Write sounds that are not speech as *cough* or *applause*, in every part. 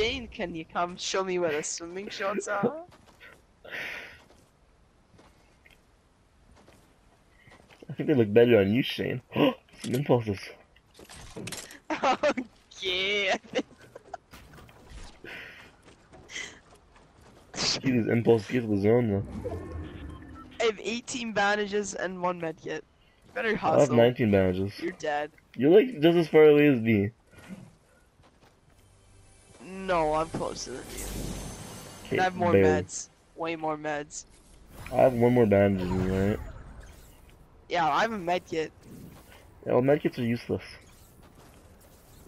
Shane, can you come show me where the swimming shots are? I think they look better on you, Shane. *gasps* Some impulses. okay. See these impulses get to the zone though. I have 18 bandages and one med kit. Better I have 19 bandages. You're dead. You're like just as far away as me. No, I'm closer than you. I have more barely. meds. Way more meds. I have one more bandage than you, right? Yeah, I have a med kit. Yeah, well, medkits are useless.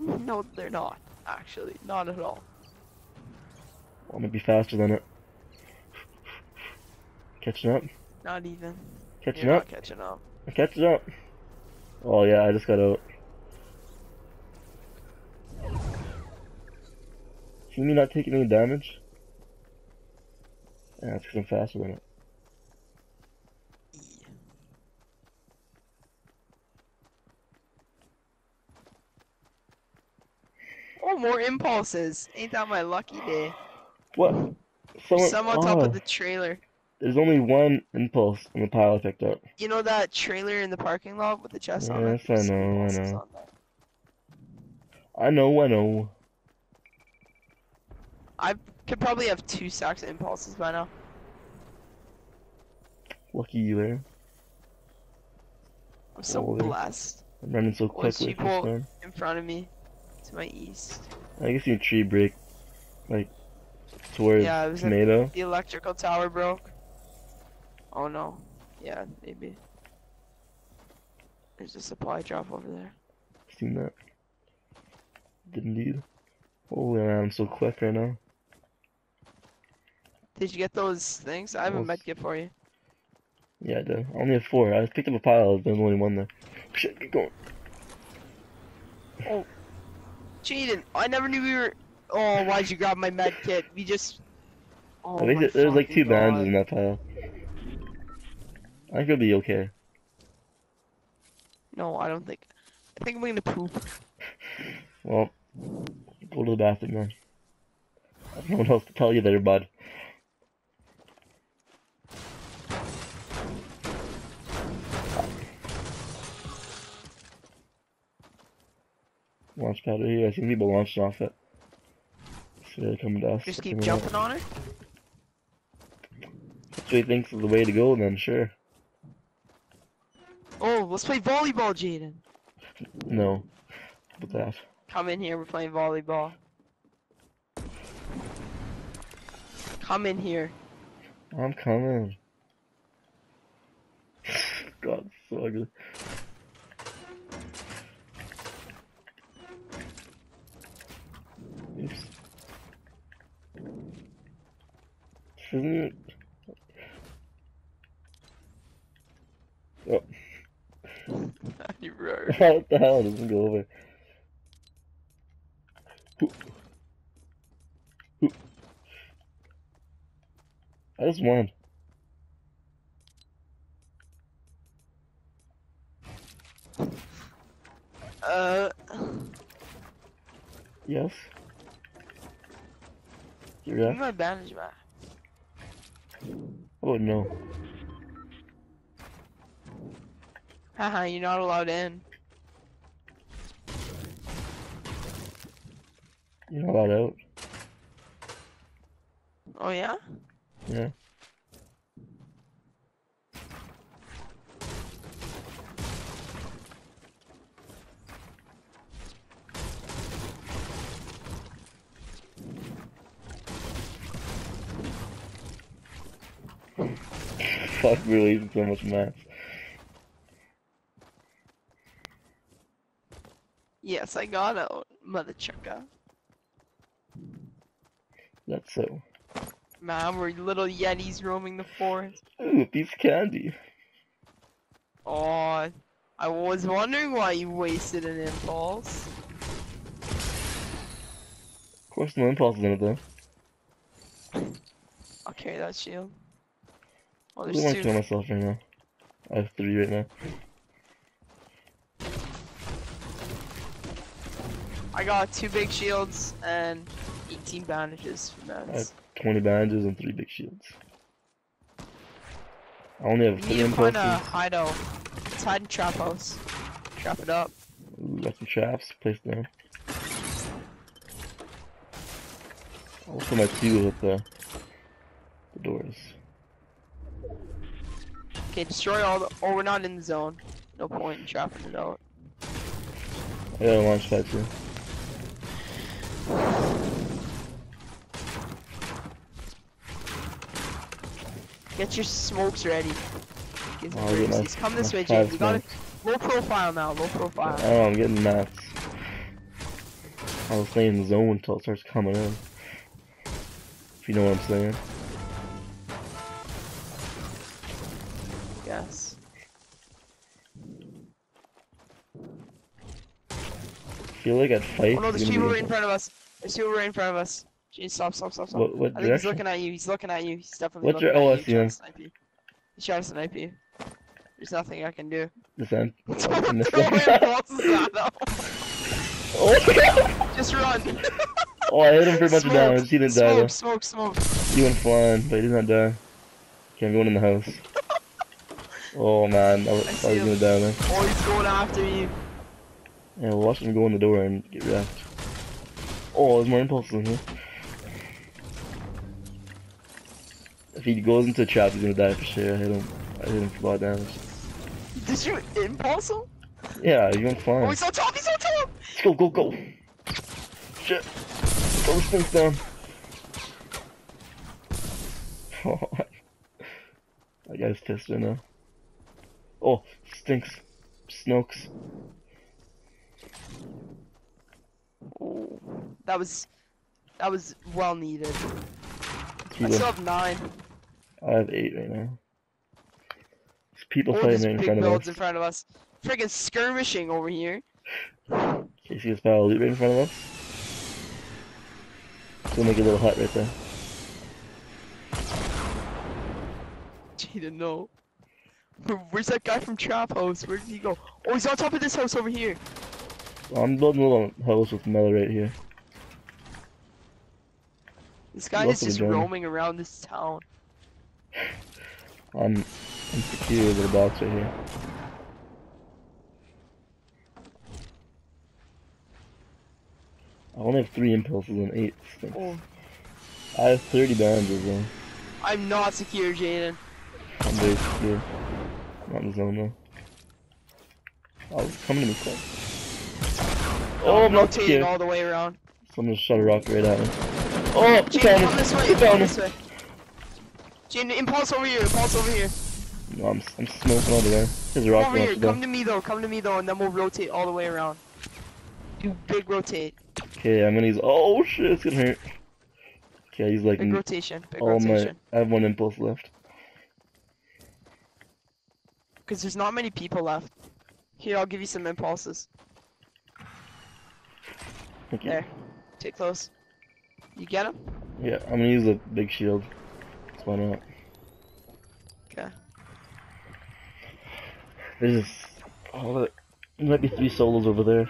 No, they're not. Actually, not at all. I'm gonna be faster than it. Catching up? Not even. Catching You're up? not catching up. I'm catching up. Oh yeah, I just got out. See me not taking any damage? Yeah, it's because I'm faster than it. Oh, more impulses. Ain't that my lucky day? What? Someone, Someone's up oh, ah. at the trailer. There's only one impulse in the pile I picked up. You know that trailer in the parking lot with the chest on it? Yes, I know, I know. I know, I know. I could probably have two stacks of impulses by now. Lucky you there. I'm so Oh, blessed. I'm running so quickly. people-. In front of me, to my east. I guess you tree break, like, towards Yeah, it was tomato. The electrical tower broke. Oh no. Yeah, maybe. There's a supply drop over there. Seen that. Didn't need. Holy oh, man, I'm so quick right now. Did you get those things? I have a Those- medkit for you. Yeah, I did. I only have four. I picked up a pile. There's only one there. Shit, get going. Oh. Jaden, I never knew we were. Oh, why'd you grab my medkit? We just. Oh, I think there's like two God. in that pile. I think it'll be okay. No, I don't think. I think I'm gonna poop. Well, go to the bathroom then. I don't know what else to tell you there, bud. Launch pad right here. I see people launching off it. So they're coming to us. Just keep jumping on it. That's what he thinks is the way to go, then sure. Oh, let's play volleyball, Jaden. No. But that. Come in here, we're playing volleyball. Come in here. I'm coming. *sighs* God, so ugly. Shouldn't it? Oh, you what the hell? Doesn't go over. I just won. Uh, Yes. give me my bandage back. Oh no. Haha, you're not allowed in. You're not allowed out. Oh yeah? Yeah. Fuck, we're losing so much math. Yes, I got out, mother chucker. That's so. Man, we're little yetis roaming the forest. Ooh, a piece of candy. Oh, I was wondering why you wasted an impulse. Of course, no impulses in it though. I'll carry that shield. Oh, I there's want to kill myself right now. I have three right now. I got two big shields and 18 bandages for meds. 20 bandages and 3 big shields. I only have 3 need to find impulses. a hideout. Let's hide in trap house. Trap it up. Got some traps placed down. Also my two with the, the doors. Okay, destroy all the. Oh, we're not in the zone. No point in trapping it out. I got a launch pad too. Get your smokes ready. Get my, come this way, James. You got it. smokes. Low profile now. Low profile. Oh, I'm getting mats. I'll stay in the zone until it starts coming in. If you know what I'm saying. Feel like I'd fight. Oh no, there's people right in front of us. There's people right in front of us. James, stop, stop, stop, stop. What, what I think he's looking at you. He's looking at you. He's definitely What's looking your at you. OS, He's trying to snipe you. He's trying to snipe you. There's nothing I can do. Descent. *laughs* Don't this throw one. impulses at. Oh, Just run. oh, I hit him for a bunch of Smoke, damage. He didn't die though. Smoke, smoke, smoke. He went flying, but he did not die. Okay, I'm going in the house. *laughs* Oh man, I was, I I was him. gonna die there. Oh, he's going after you. Yeah, well, watch him go in the door and get wrecked. Oh, there's more impulses in here. If he goes into a trap, he's gonna die for sure. I hit him. I hit him for a lot of damage. Did you impulse him? Yeah, he went Oh, flying. he's on top, he's on top! Let's go, go, go! Shit! Throw the stinks down. *laughs* Oh, that guy's pissed right now. Oh, stinks. Snokes. That was, that was well needed. I still have nine. I have eight right now. There's people Oh, fighting in front of us. in front of us. Friggin' skirmishing over here. This pile of loot right in front of us? We'll make a little hut right there. *laughs* Jaden, no. Where's that guy from Trap House? Where did he go? Oh, he's on top of this house over here. I'm building a little house with metal right here. This guy Lots is just roaming around this town. I'm, I'm secure with a box right here. I only have three impulses and eight. Oh, I have 30 bandages though. I'm not secure, Jaden. I'm very secure. Not in the zone though. Oh, it's coming to me quick. Oh, I'm not rotating secure. all the way around. Someone just shot a rock right at me. Oh, he Jaden, found come this way. He Come found me. this way. Jaden, impulse over here. Impulse over here. No, I'm, I'm smoking all the way. There's a Come over here. launcher Come to me though. Come to me though, and then we'll rotate all the way around. Do big rotate. Okay, I'm gonna use. Oh shit, it's gonna hurt. Okay, I use like Big rotation. Big all my. I have one impulse left. Because there's not many people left. Here, I'll give you some impulses. Thank you. There. Take those. You get him? Yeah, I'm gonna use a big shield. That's why not. Okay. There's this. Oh, there there might be three solos over there.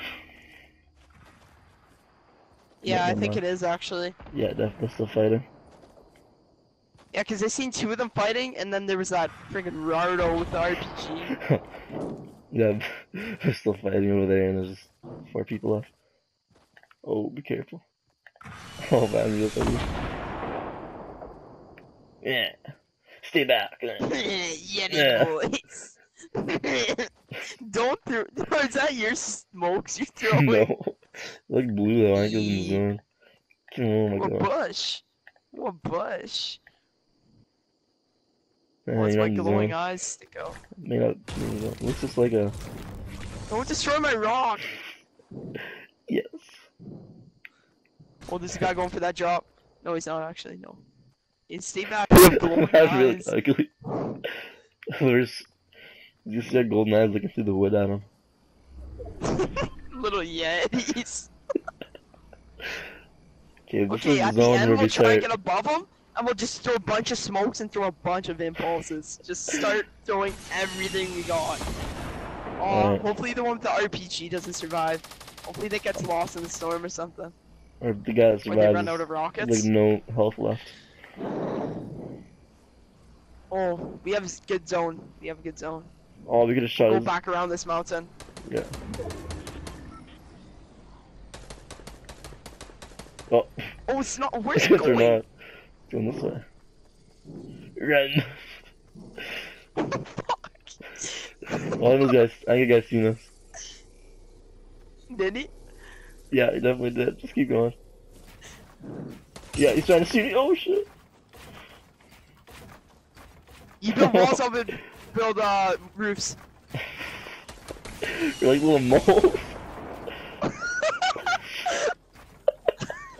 Yeah, I think it is actually. Yeah, definitely still fighting. Yeah, because I seen two of them fighting, and then there was that freaking Rardo with the RPG. *laughs* yeah, *laughs* they're still fighting over there, and there's just four people left. Oh, be careful. *laughs* Oh man, real funny. Yeah. Stay back. *laughs* Yeti Yeah. boys. *laughs* Don't throw. Is that your smokes you're throwing? no. Like blue though, I think it was in the zone. Oh my What god. bush? What bush? Man, What's my glowing zone. eyes stick out? May not, may not. Looks just like a. Don't destroy my rock! Yes. Oh, there's a guy going for that drop. No, he's not actually. No. Stay have glowing That's really ugly. *laughs* There's. You see our golden eyes looking through the wood at him. *laughs* Little yetis. *laughs* Okay, this Okay, is the the zone end where we'll we try and start. get above them, and we'll just throw a bunch of smokes and throw a bunch of impulses. Just start throwing everything we got. Oh, Alright. hopefully the one with the RPG doesn't survive. Hopefully that gets lost in the storm or something. Or the guy that when they run out of rockets. like no health left. Oh, we have a good zone. We have a good zone. Oh, we could have shot Go his. back around this mountain. Yeah. Oh, Oh, it's not. Where's *laughs* it they're going? not. Going this way. Run. One of those guys, I think a guy seen us. Did he? Yeah, he definitely did. Just keep going. Yeah, he's trying to see me. Oh shit. You build walls *laughs* up and build uh roofs. You're like little moles.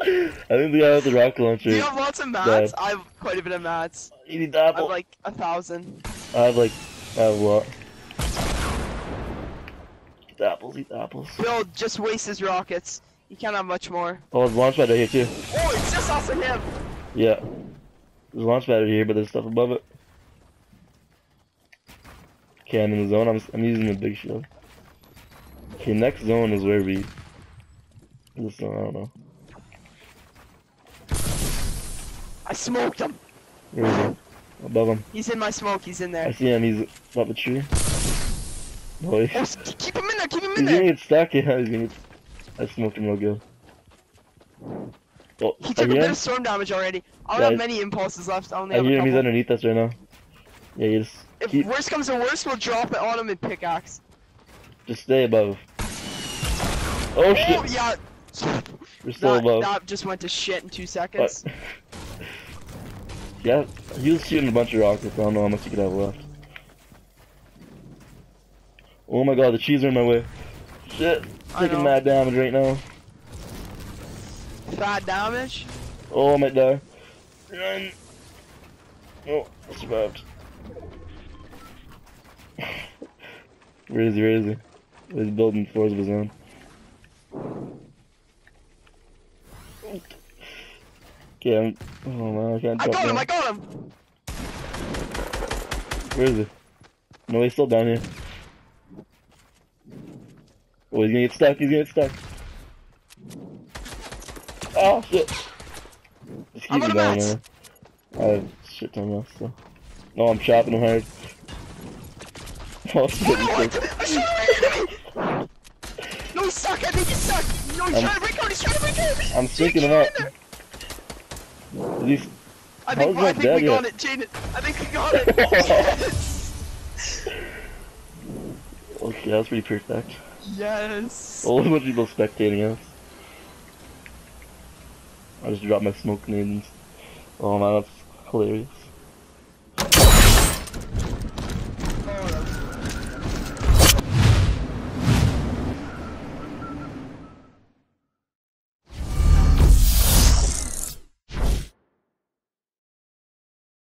I think the guy with the rocket launcher. Do you have lots of mats? I have quite a bit of mats. You need the I have like a thousand. I have like, I have a lot. The apples, eat the apples. Bill just wastes his rockets. You can't have much more. Oh, there's a launch pad right here too. Oh, it's just us and him. Yeah. There's a launch pad right here, but there's stuff above it. Okay, I'm in the zone. I'm, I'm using the big shield. Okay, next zone is where we. This zone, I don't know. I smoked him. Where is he? Above him. He's in my smoke. He's in there. I see him. He's above the tree. He- Oh, keep him in there. He's gonna get stuck. Yeah, he's gonna get. I smoked him real good. Oh, He took a bit of storm damage already. I don't Yeah, have many impulses left. I only I have hear a him. He's underneath us right now. Yeah, you just If keep, worst comes to worst, we'll drop it on him and pickaxe. just stay above. Oh, oh shit! Oh yeah. We're still That, above. that just went to shit in two seconds. *laughs* yeah, he was shooting a bunch of rockets. I don't know how much he could have left. Oh my god, the cheese are in my way. Shit, taking mad damage right now. Bad damage. Oh, I might die. Run. Oh, I survived. where is he? Where is he? He's building floors of his own. Okay, I'm. Oh man, I can't I got him. I got him. Where is he? No, he's still down here. Oh, he's gonna get stuck. He's gonna get stuck. Oh shit! Just keep on me a down mats. there. I have shit ton oh, oh, left, *laughs* so. No, I'm chopping him hard. Oh shit! Oh, I, shot an. No, he's stuck. I think he's stuck. No, he's I'm- trying to break out. He's trying to break out. I'm sinking him up. in there. At least. I think, I think we got it, Jaden. I think we got it. Okay, that was pretty perfect. Yes. A whole bunch of people spectating us. I just dropped my smoke grenades. Oh man, that's hilarious.